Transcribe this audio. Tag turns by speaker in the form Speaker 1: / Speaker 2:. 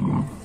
Speaker 1: Mm.